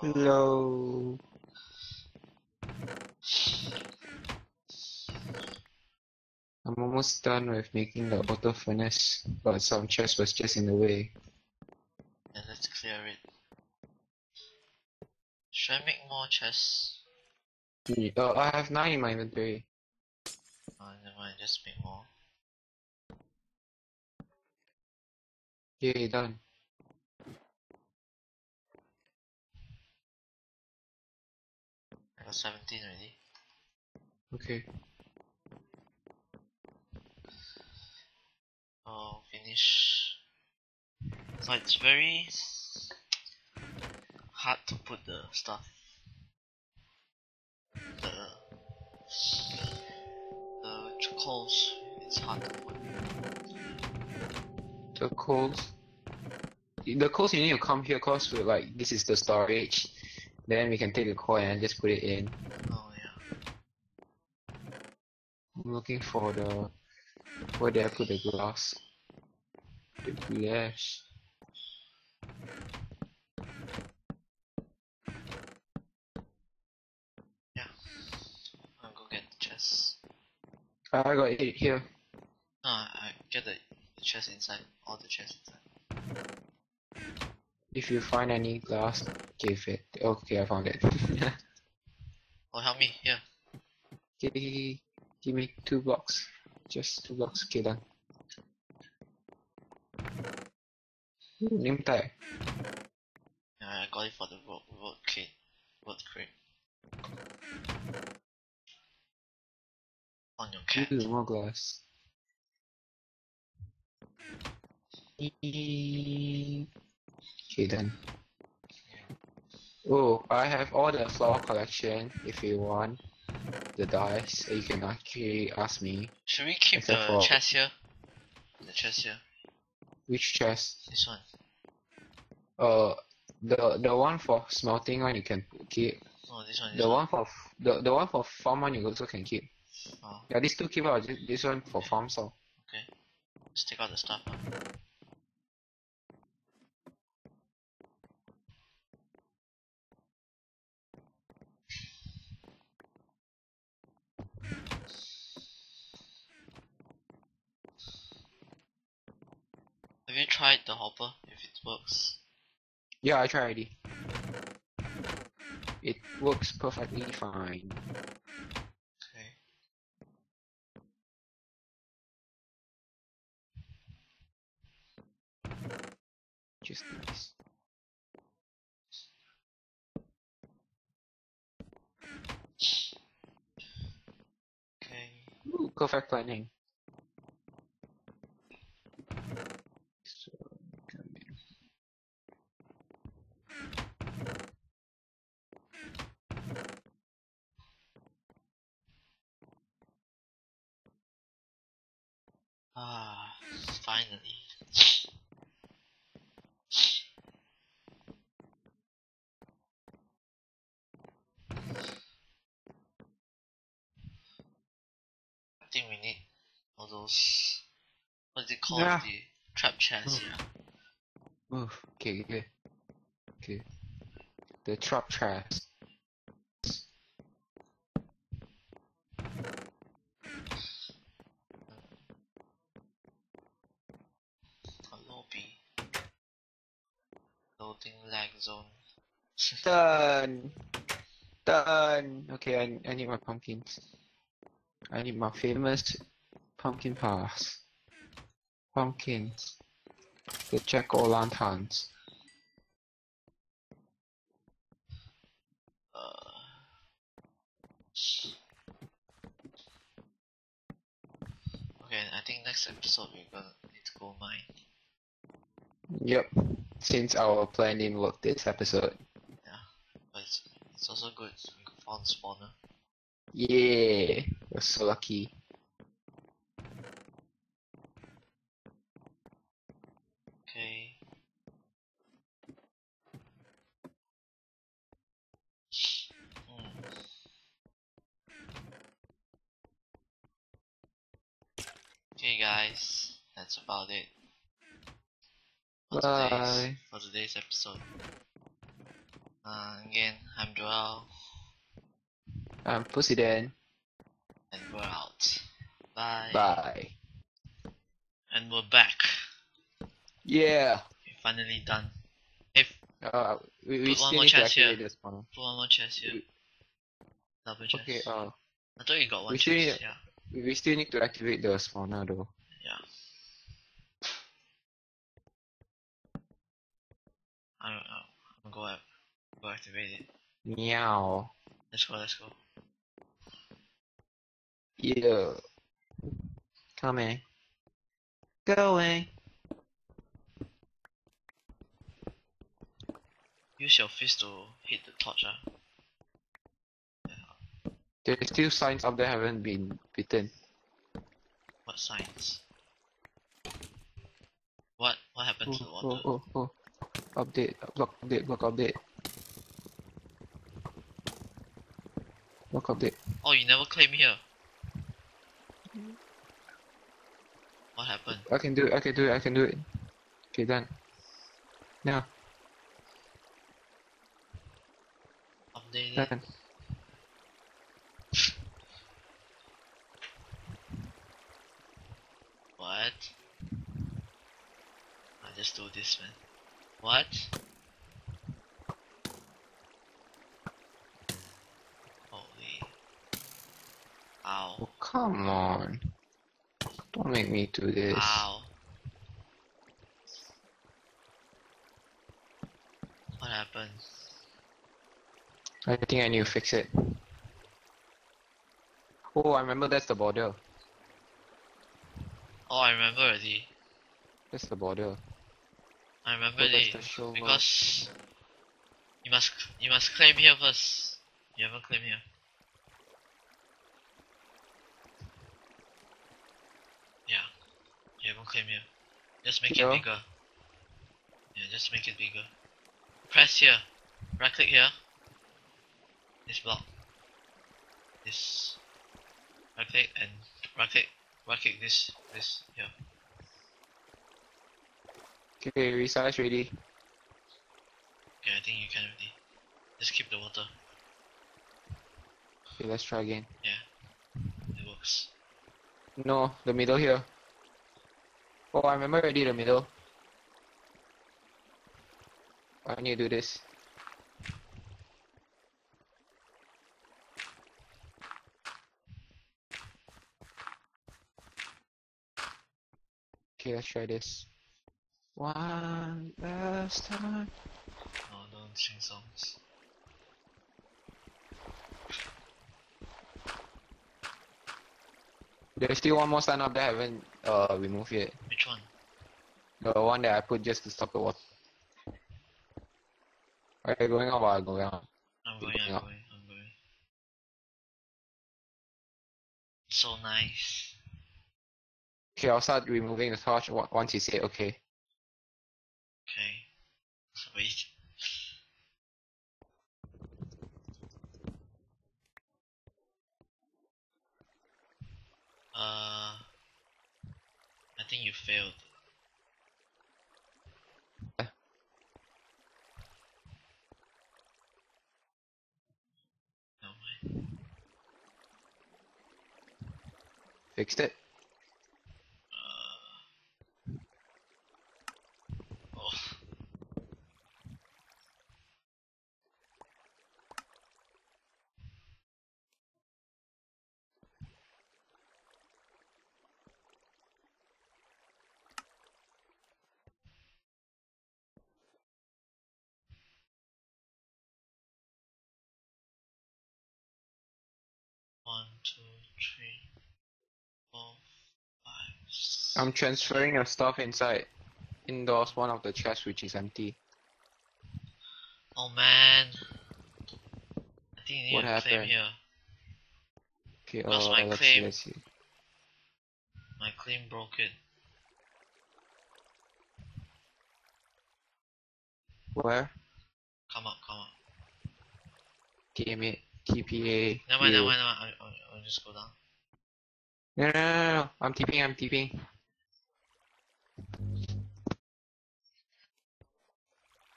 Hello. I'm almost done with making the auto furnace, but some chest was just in the way. Yeah, let's clear it. Should I make more chests? Oh, I have nine in my inventory. Oh, never mind, just make more. Yay, done. Got 17 already. Okay. Oh, finish. So it's very hard to put the stuff. The the coals, it's hard to put. The coals. The coals you need to come here cause like this is the storage. Then we can take the coin and just put it in. Oh yeah. I'm looking for the where did I put the glass? The glass. Yeah. I'll go get the chest. Ah, I got it here. No, I I get the, the chest inside. All the chests inside. If you find any glass, give it. Okay, I found it. Oh, help me yeah. give, give me two blocks. Just two blocks. Okay, done. Ooh, name tag. Yeah, I got it for the road road crate. Road crate. On your cat. Ooh, more glass. Okay, then. Oh, I have all the flower collection. If you want the dice, you can actually ask me Should we keep Except the for- chest here? The chest here. which chest. This one. Uh, the the one for smelting one you can keep. Oh, this one. This The one. one for f- the the one for farm one you also can keep. Oh, Yeah, these two keep out. This, this one for farm so. okay. Let's take out the stuff. huh? You tried the hopper? If it works. Yeah, I tried already. It works perfectly fine. Okay. Just nice. Okay. Ooh, perfect planning. Ah, finally. I think we need all those. What is it called? Yeah. The trap chest. Oh. Yeah. Move. Okay, okay. Okay. The trap chest. A lobby. Zone. Done. Done. Okay, I, I need my pumpkins. I need my famous pumpkin pass. Pumpkins. The jack o' lanterns. Uh, okay, I think next episode we're gonna need to go mine. Yep. Since our plan didn't work this episode. Yeah, But it's, it's also good. We found spawner. Yeah. We're so lucky. Okay. Hmm. Okay guys, that's about it. For today's, Bye. for today's episode. Uh, again, I'm Joel, I'm Pussy then. and we're out. Bye. Bye. And we're back. Yeah. We're finally done. If Uh, we, we Put one still more need to chest here. activate the spawner. put one more chest here. Double chest. Okay, uh, I thought you got one we chest. still need- Yeah. we, we still need to activate the spawner though. Yeah. I don't gonna go out. Go activate it. Meow. Let's go. Let's go. Yeah. Coming. Going. Use your fist to hit the torch. Ah. There's still signs up there haven't been bitten. What signs? What? What happened Oh, to the oh, water? oh, oh. Update, block update, block update. Block update. Oh, you never claim here. What happened? I can do it, I can do it, I can do it. Okay, done. Now, Update done. What? I just do this, man. What? Holy. Ow. Oh, come on. Don't make me do this. Ow. What happened? I think I need to fix it. Oh, I remember that's the border. Oh, I remember already. That's the border. I remember Oh, it the shovel. because you must you must claim here first. You haven't claimed here. Yeah, you haven't claimed here. Just make it bigger. Yeah, just make it bigger. Press here. Right click here. This block. This. Right click and right click. Right click this this here. Okay, resize ready. Okay, I think you can already. Just keep the water. Okay, let's try again. Yeah. It works. No, the middle here. Oh, I remember already the middle. I need to do this. Okay, let's try this. One last time. Oh, don't sing songs. There's still one more sign up that I haven't uh removed yet. Which one? The one that I put just to stop the water. Are you going up or are you going up? I'm going, Keep I'm going going, up. I'm going. So nice. Okay, I'll start removing the torch on- once you say okay. Okay. Wait. Uh, I think you failed. No mind. Fixed it. Uh, oh. One, two, three, four, five, six. I'm transferring your stuff inside. Indoors, one of the chests which is empty. Oh man. I think you need What to claim happened? here. Okay, Where's uh, my let's claim? see, let's see. My claim broken. Where? Come up, come up. Damn it. TPA. No mind, no never mind, never mind. I'll, I'll, I'll just go down. No, no, no, no, no. I'm TPing, I'm TPing.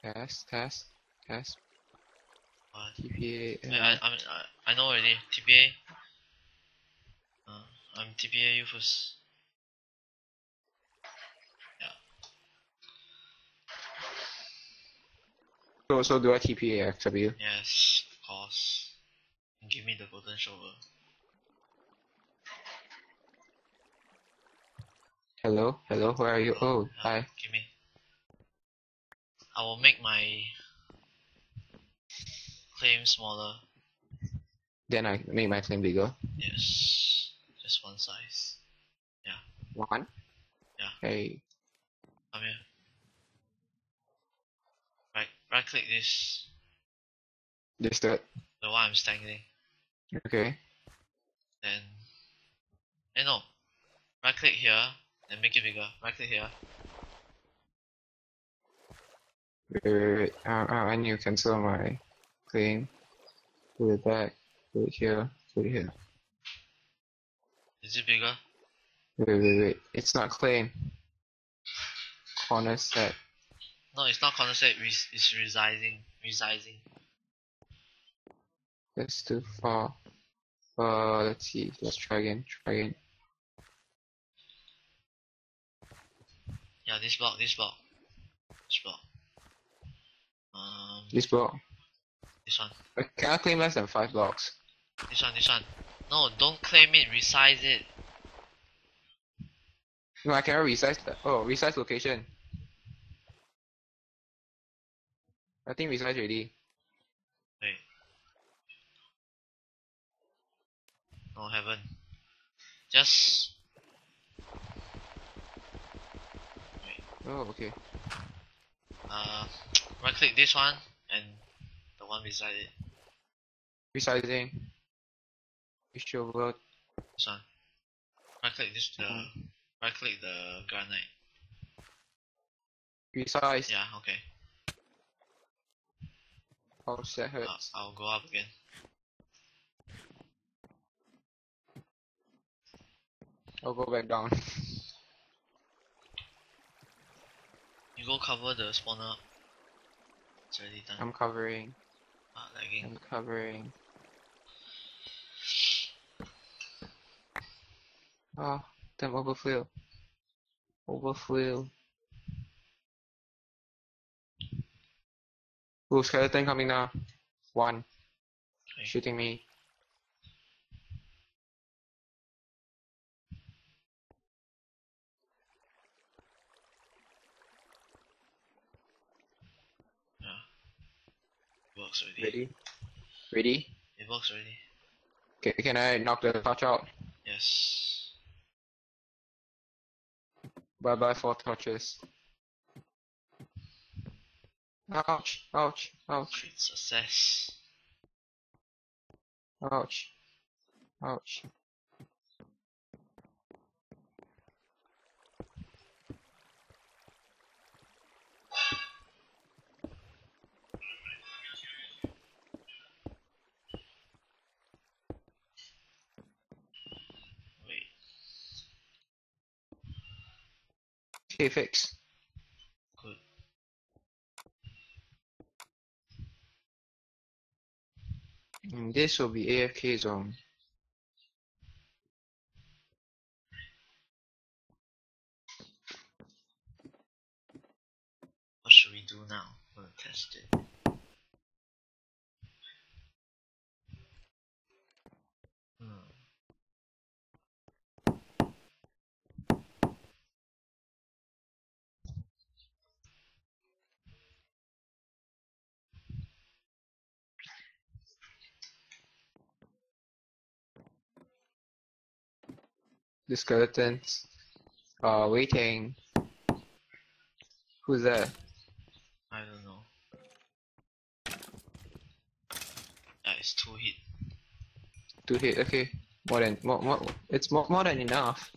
Test, test, test. What? TPA. I, I, I, mean, I, I know already. TPA. Uh, I'm TPA you first. So, so do I TPA XW? Yes, of course. Give me the golden shovel. Hello? Hello? Where are you? Oh, hi. Give me. I will make my claim smaller. Then I make my claim bigger. Yes, just one size. Yeah. One? Yeah. Hey. Come here. Right, right click this, This that. the one I'm standing. Okay. Then, eh no, right click here and make it bigger. Right click here. Wait, wait, wait. Uh, uh, I need to cancel my claim. Put it back. Put it here. Put it here. Is it bigger? Wait, wait, wait. It's not claim. Corner set. No, it's not condensate. Res- it's resizing. Resizing. That's too far. Uh, let's see. Let's try again. Try again. Yeah, this block. This block. This block. Um, This block. this one. Can I claim less than five blocks. This one. This one. No, don't claim it. Resize it. No, I cannot resize that. Oh, resize location. I think resize already. Wait. No, haven't. Just Oh, okay. uh, right click this one and the one beside it. Resizing. Issue world. This one. Right click this the Mhm. right click the granite. Resize. Yeah, okay. Oh, that Uh, hurts. I'll go up again. I'll go back down. You go cover the spawner. It's already done. I'm covering. ah, lagging. I'm covering. Oh, damn overflow. Overflow. Ooh, skeleton coming now. One. Okay. Shooting me. Works already. Ready? Ready? It works already. Can, can I knock the torch out? Yes. Bye bye four torches. Ouch, ouch, ouch, Great success. ouch, ouch. Okay, fix. Good. And this will be AFK zone. What should we do now? We'll test it. The skeletons are waiting. Who's that? I don't know. Yeah, it's two hit. Two hit, okay. More than more, more it's more more than enough.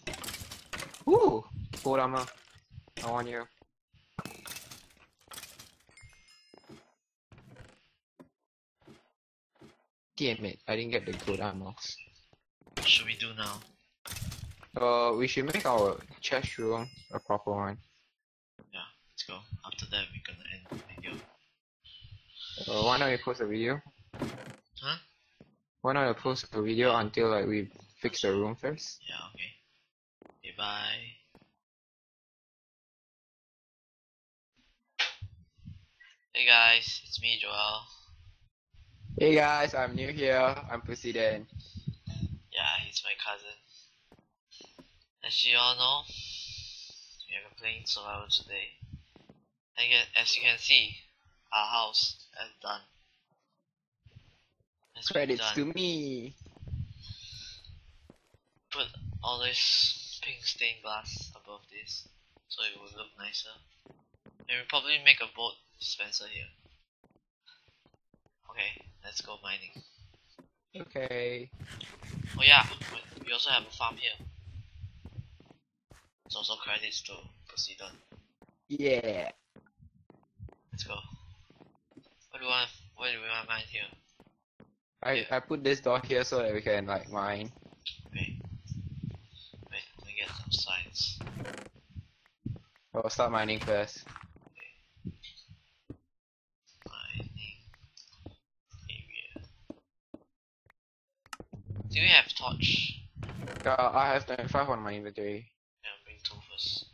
Ooh! Gold armor. I want you. Damn it, I didn't get the gold armor. What should we do now? Uh, we should make our chest room a proper one. Yeah, let's go. After that, we're gonna end the video. Uh, why not we post a video? Huh? Why not I post a video until like we fix the room first? Yeah, okay. Okay, bye. Hey guys, it's me, Joel. Hey guys, I'm new here. I'm Pussy Dan. Yeah, he's my cousin. As you all know, we are playing survival today. And get, as you can see, our house is done. Has Credits done. to me. Put all this pink stained glass above this, so it will look nicer. And we'll probably make a boat dispenser here. Okay, let's go mining. Okay. Oh yeah, we- we also have a farm here. It's also credits to Poseidon. Yeah. Let's go. What do we want? What do we want to mine here? I Yeah. I put this door here so that we can like mine. Wait. Wait, let me get some science. I'll start mining first. Mining area. Do we have torch? Uh, I have 25 on my inventory. Yeah, bring two first.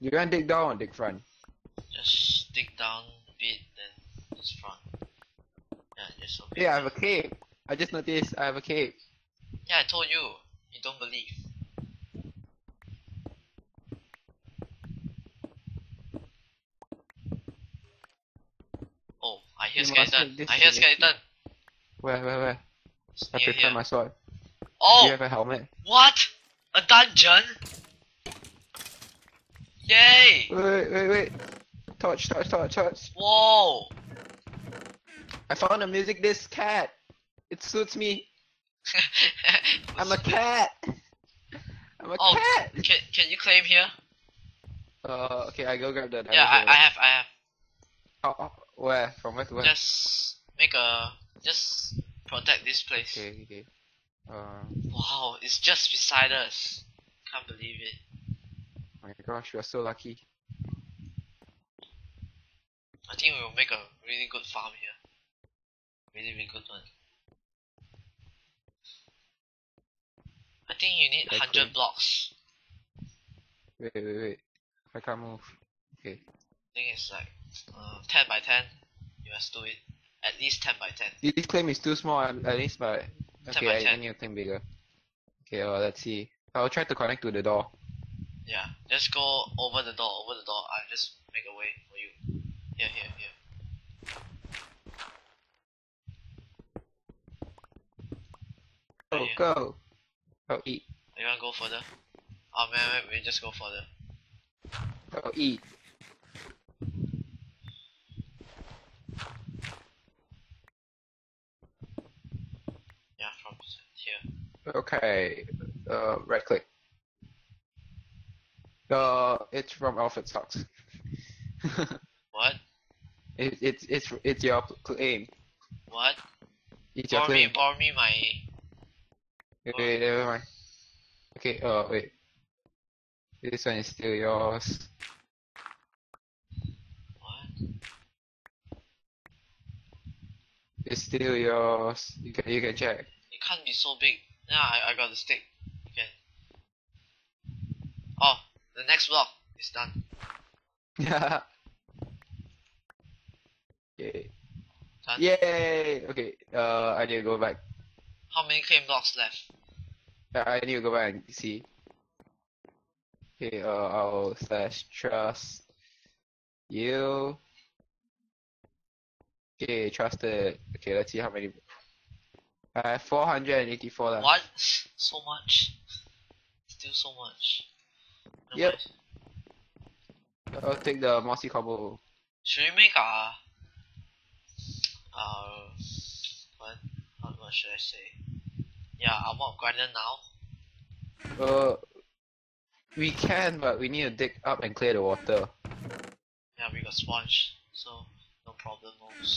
You want dig down or dig front? Just dig down a bit, then just front. Yeah, just okay. Yeah, I have a cave. I just noticed I have a cave. Yeah, I told you. You don't believe. Oh, I hear You skeleton. I hear skeleton. Where, where, where? It's I here. my sword. Do Oh, you have a helmet? what? A dungeon? Yay! Wait, wait, wait. Torch, torch, torch, torch. Whoa! I found a music disc cat. It suits me. I'm a cat. I'm a Oh, cat. Can can you claim here? Uh, okay, I go grab that. Yeah, I, I have I have. Oh, oh, where? From where to where? Just make a just protect this place. Okay, okay. Uh, Wow, it's just beside us. Can't believe it. My gosh, you're so lucky. I think we will make a really good farm here. Really, really good one. I think you need That's 100 great. blocks. Wait, wait, wait. I can't move. Okay. I think it's like uh, 10 by 10. You must do it. At least 10 by 10. This claim is too small. At least, by. okay, by 10. I, I 10. need to claim bigger. Okay, uh, let's see. I'll try to connect to the door. Yeah, just go over the door, over the door. I'll just make a way for you. Here, here, here. Go, yeah. go. Go eat. You wanna go further? Oh man, wait, we just go further. Go eat. Yeah, from here. Okay. Uh, right click. Uh, it's from Alfred Socks. What? it, it's it's it's your claim. What? It's your Borrow me, claim. borrow me my. Wait, wait, never mind. Okay. Uh, wait. This one is still yours. What? It's still yours. You can you can check. It can't be so big. Yeah, I, I got the stick. You can. Oh, the next block is done. Yeah. Yay. Done. Yay! Okay, uh, I need to go back. How many claim blocks left? I need to go back and see. Okay, uh, I'll slash trust you. Okay, trusted. Okay, let's see how many. I have 484 left. What? So much? Still so much. Yep. I'll take the mossy cobble. Should we make a uh what how what should I say? Yeah, our mob garden now. Uh, we can, but we need to dig up and clear the water. Yeah, we got sponge, so no problem.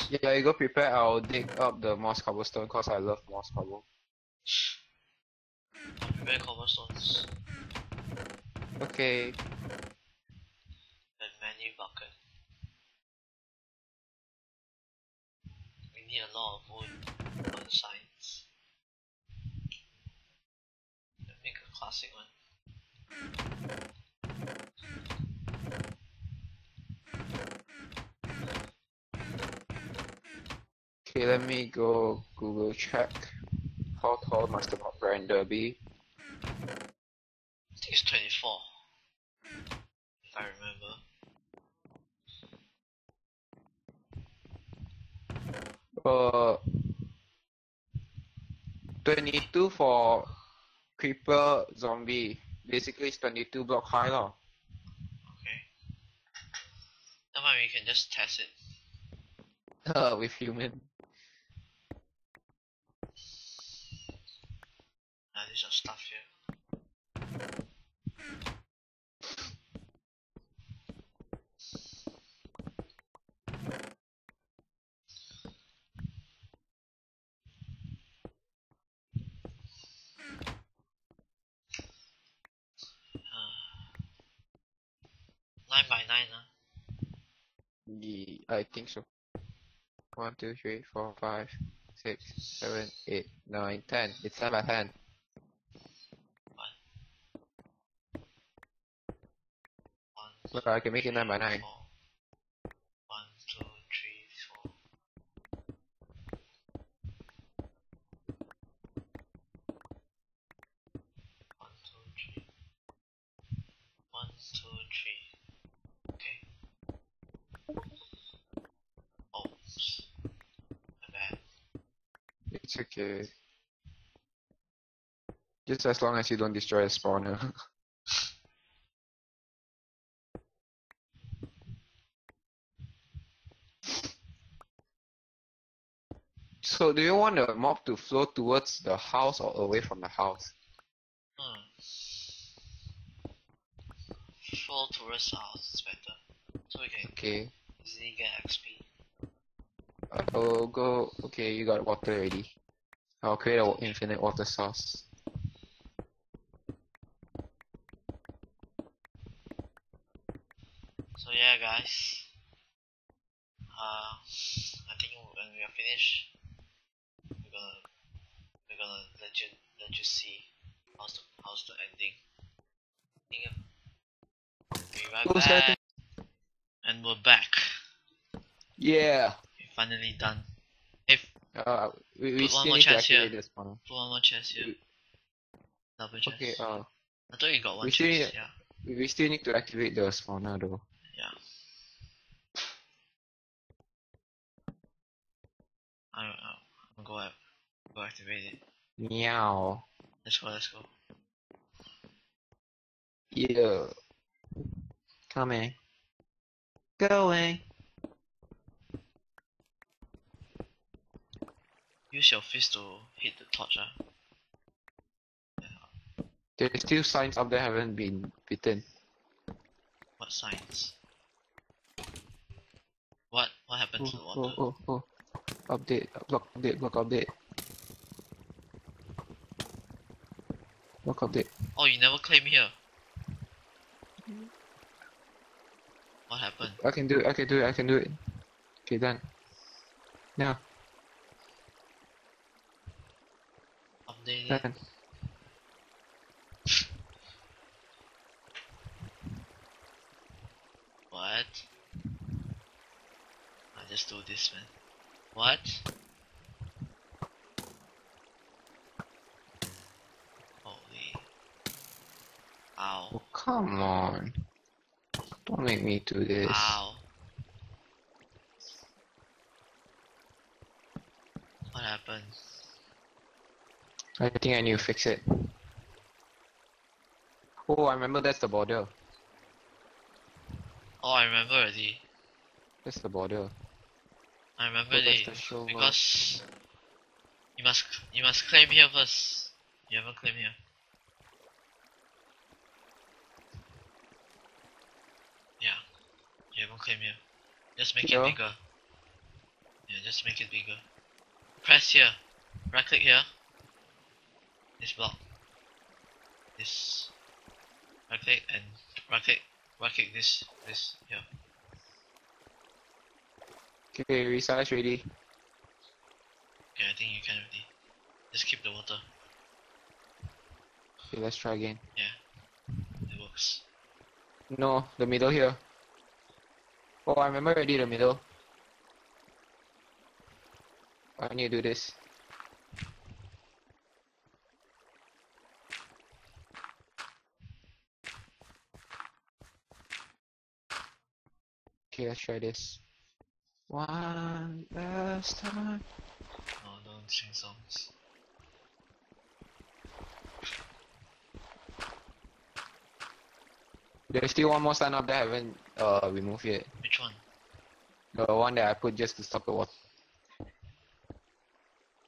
Yeah, you go prepare. I'll dig up the moss cobblestone cause I love moss cobble. Prepare cobblestones Okay. The menu bucket. We need a lot of wood on the sides. Make a classic one. Okay, let me go Google check how tall must the pop be. I think it's 24. Uh, 22 for creeper zombie. Basically, it's 22 block high lah. Okay. Never mind, we can just test it. Uh, with human. Ah, there's some stuff here. Uh, nine by nine, huh? Ye- I think so. 1, 2, 3, 4, 5, 6, 7, 8, 9, 10. It's 10 by 10. One, Look, I can make it 9 by 9. four. One, two, three, four. One, two, three. One, two, three. Okay. Oops. My bad. It's okay. Just as long as you don't destroy a spawner. so do you want the mob to flow towards the house or away from the house? Hmm. Fall towards the house is better. So we can Okay. easily get XP. I'll go okay, you got water already. I'll create an infinite water source. So yeah, guys. Uh, I think when we are finished, we're gonna we're gonna let you let you see how's the how's the ending. Yeah. Be right back, skeleton. and we're back. Yeah. We're finally done. Uh, we, we still need to activate the spawner. put one more chest here, double chest. Okay, uh, I thought you got one we chest. need- Yeah. we we still need to activate the spawner though. Yeah. I don't know. I'm gonna go out, go activate it. Meow. Let's go. Let's go. Yeah. Coming. Going. Use your fist to hit the torch. Ah. There's still signs up there haven't been beaten. What signs? What? What happened Oh, to the oh, water? oh, oh. Update, block update, block update. Block update. Oh, you never claim here. What happened? I can do it, I can do it, I can do it. Okay, done. Now, Update it. What? I just do this, man. What? Holy. Ow. Oh, come on. Don't make me do this. Ow. What happened? I think I need to fix it. Oh, I remember that's the border. Oh, I remember already. That's the border. I remember Oh, the show because you must you must claim here first. You haven't claimed here. Yeah, you haven't claimed here. Just make it bigger. Yeah, just make it bigger. Press here. Right click here. This block. This. Right click and right click. Right click this. This here. Okay, resize ready. Okay, I think you can already. Just keep the water. Okay, let's try again. Yeah. It works. No, the middle here. Oh, I remember already the middle. I need to do this. Okay, let's try this. One last time. No, don't sing songs. There's still one more sign up that I haven't uh removed yet. Which one? The one that I put just to stop the water.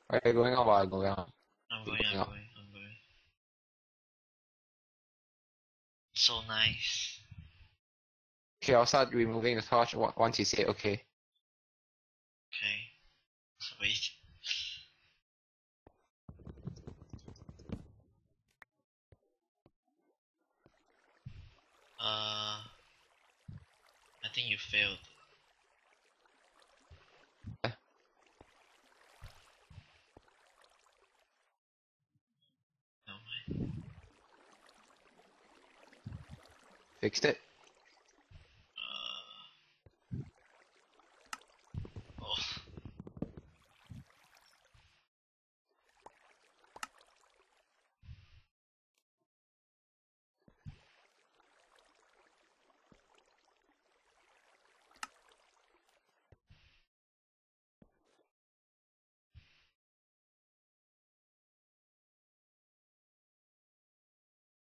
Are you going up or are you going up? I'm going, Yeah. I'm going, I'm going. So nice. Okay, I'll start removing the torch once you say okay. Okay. Wait. Uh, I think you failed. Fixed it. Uh, oh.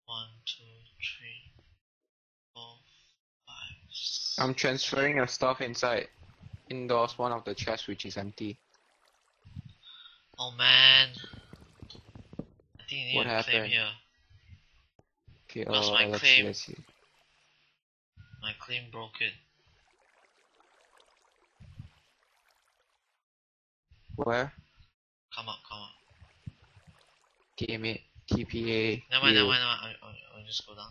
One, two, three, four, five, six. I'm transferring your stuff inside. Indoors, one of the chests which is empty. Oh man. I think you need What to claim happened? here. Okay, Where's uh, my let's claim? see, let's see. My claim broke it. Where? Come up, come up. Game it. TPA. Never mind, you. mind, never mind. Just go down.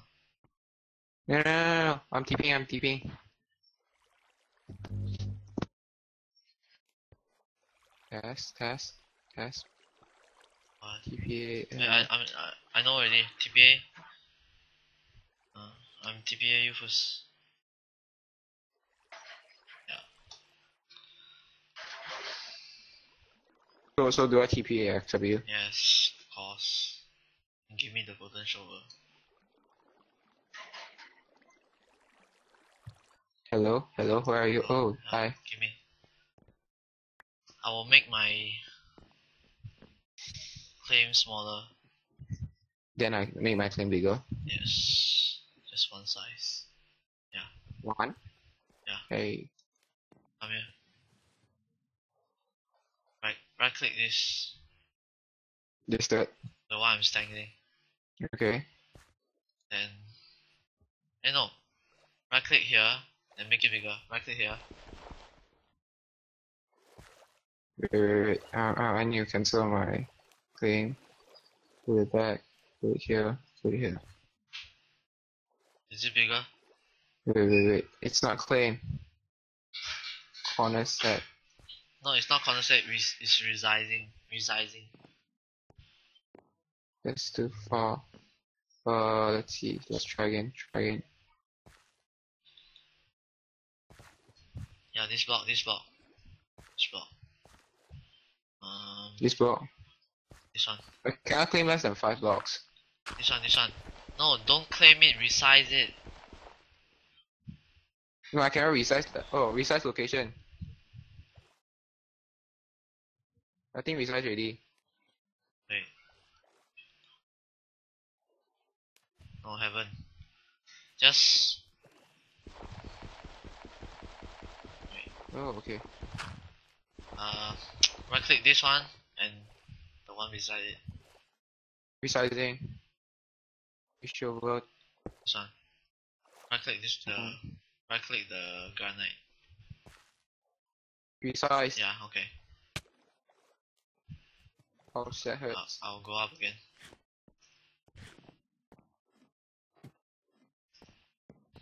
No, no, no, no. I'm TPing, I'm TPing. Test, test, test. What? TPA. Yeah, I, I, I, I know already. TPA. Uh, I'm TPA you first. So, so do I TPA XW? Yes, of course. Give me the golden shovel. Hello? Hello? Where are you? Oh, hi. Give me. I will make my claim smaller. Then I make my claim bigger. Yes, just one size. Yeah. One? Yeah. Hey. Come here. Right, right click this, This the the one I'm standing. okay. Then, eh no, right click here, then make it bigger. Right click here. Wait, wait, wait. Uh, uh, I need to cancel my claim. Put it back. Put it here. Put it here. Is it bigger? Wait, wait, wait. It's not claim. Corner set. No, it's not condensate. Res- it's resizing. Resizing. That's too far. Uh, let's see. Let's try again. Try again. Yeah, this block. This block. This block. Um, This block. this one. I cannot claim less than five blocks. This one. This one. No, don't claim it. Resize it. No, I cannot resize the. Oh, resize location. I think resize already. Wait. No, haven't. Just Oh, okay. uh, right click this one and the one beside it. Resizing. Visual world. This one. Right click this the Mhm. right click the granite. Resize. Yeah, okay. Oh, that I'll, hurts. I'll go up again.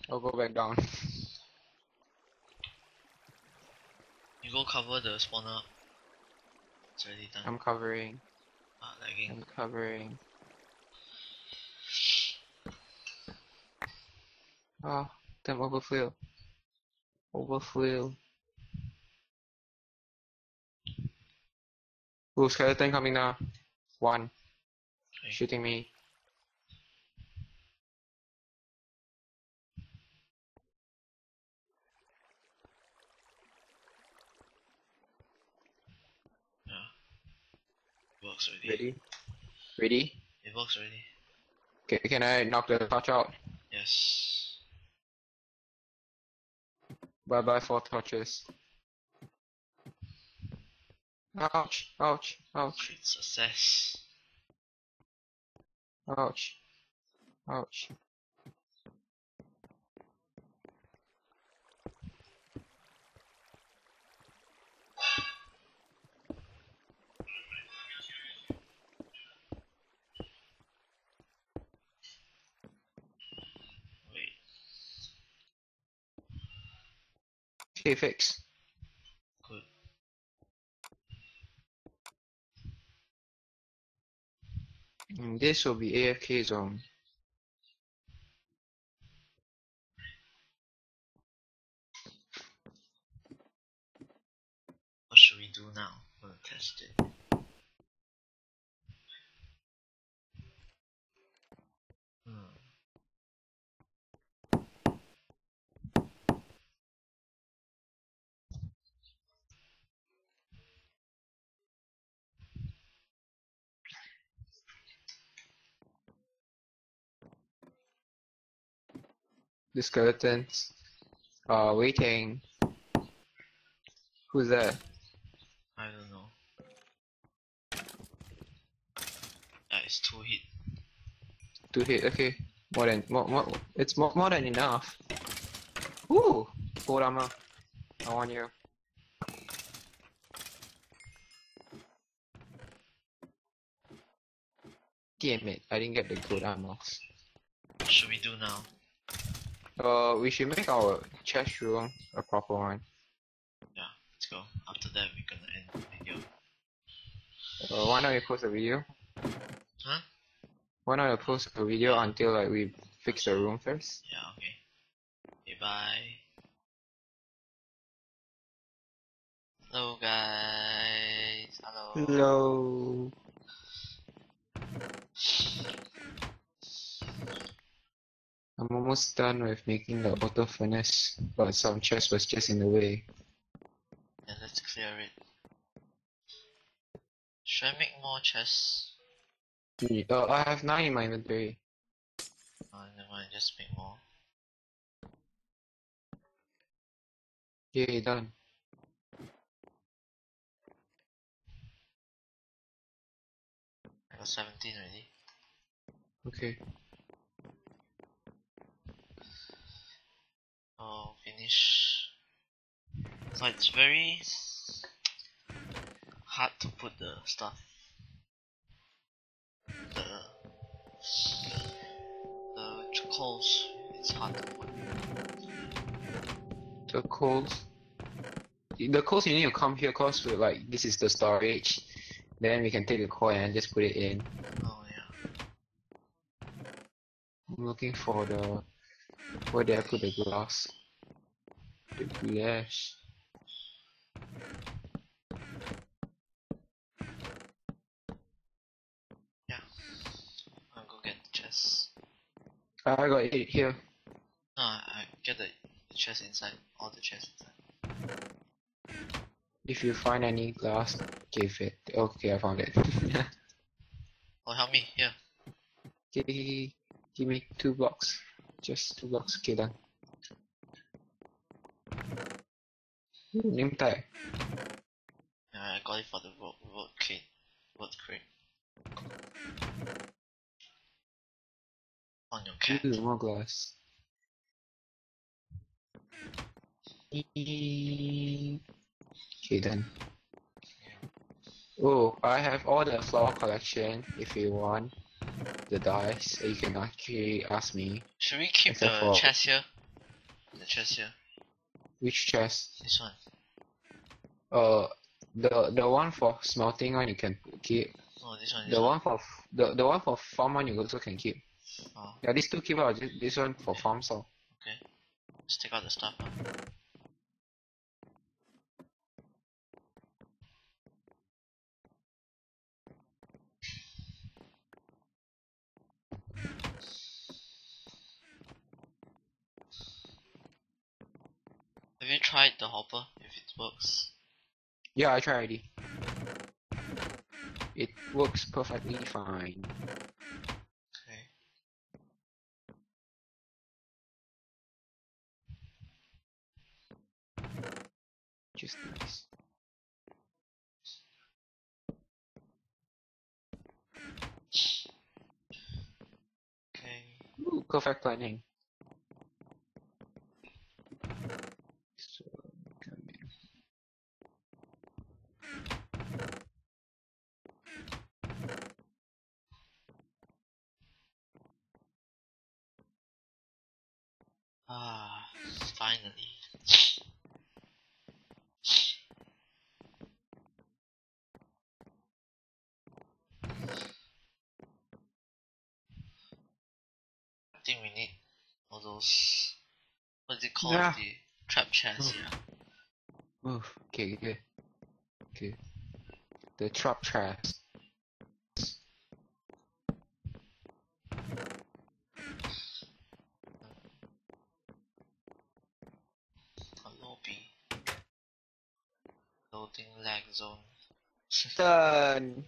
I'll go back down. You go cover the spawner. It's already done. I'm covering. Ah, lagging. I'm covering. Ah, damn overflow. Overflow. Ooh, skeleton coming now. One. Okay. Shooting me. Works already. Ready? Ready? It works already. Okay, can I knock the torch out? Yes. Bye bye four torches. Ouch, ouch, ouch, Crit success. ouch, ouch. Wait. Fix. Good. And this will be AFK zone. What should we do now? Gonna test it. The skeletons are waiting. Who's that? I don't know. Yeah, it's two hit. Two hit, okay. More than, more, more, it's more, more than enough. Ooh! Gold armor. I want you. Damn it, I didn't get the gold armor. What should we do now? Uh, we should make our chest room a proper one. Yeah, let's go. After that, we're gonna end the video. Uh, why not you post a video? Huh? Why not you post a video until like we fix the room first? Yeah, okay. Okay, bye. Hello, guys. Hello. Hello. I'm almost done with making the auto furnace, but some chest was just in the way. Yeah, let's clear it. Should I make more chests? Uh, I have nine in my inventory. Oh, never mind, just make more. Yay, done. I got 17 already. Okay. Oh, finish. So it's very hard to put the stuff. The the coals. It's hard to put. The coals. The coals you need to come here cause we like this is the storage. Then we can take the coal and just put it in. Oh yeah. I'm looking for the where did I put the glass? The glass. Yeah. I'll go get the chest. Ah, I got it here. No, I, I get the, the chest inside. All the chests inside. If you find any glass, give it. Okay, I found it. Oh, help me here. okay, give me two blocks. Just two blocks. Okay, done. Name tag. Yeah, I got it for the road road crate. Road crate. On your cat. Ooh, more glass. Okay, done. Oh, I have all the flower collection. If you want the dyes, you can actually ask me Should we keep the for- chest here? The chest here. which chest. This one. Uh, the the one for smelting one you can keep. Oh, this one. This The one. one for the the one for farm one you also can keep. Oh, Yeah, these two keep out. This, this one for farm so. okay. Let's take out the stuff. Have you tried the hopper if it works? Yeah, I tried already. It works perfectly fine. Okay. Just nice. Okay. Ooh, perfect planning. So, come here. Ah, finally. I think we need all those. What is it called? Yeah. The trap chest. Hmm. Yeah. Move. Okay, good. Okay. The trap chest. A lobby. Loading lag zone. Done.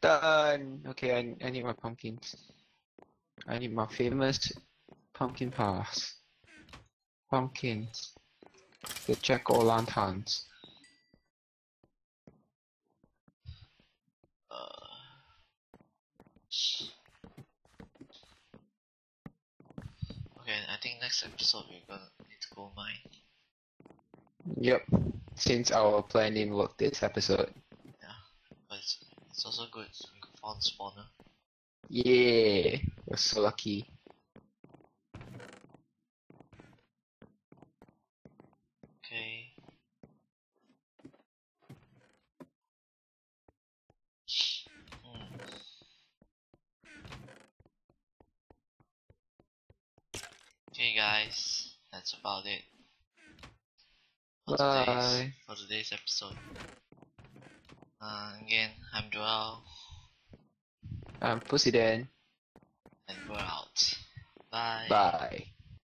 Done. Okay, I, I need my pumpkins. I need my famous pumpkin pass. Pumpkins. The jack o' lanterns. Uh, okay, I think next episode we're gonna need to go mine. Yep. Since our plan didn't work this episode. Yeah, But it's, it's also good. We found spawner. Yeah. We're so lucky. Okay guys, that's about it. For today's, for today's episode. Uh, again, I'm Joel, I'm Pussy Dan. and we're out. Bye. Bye.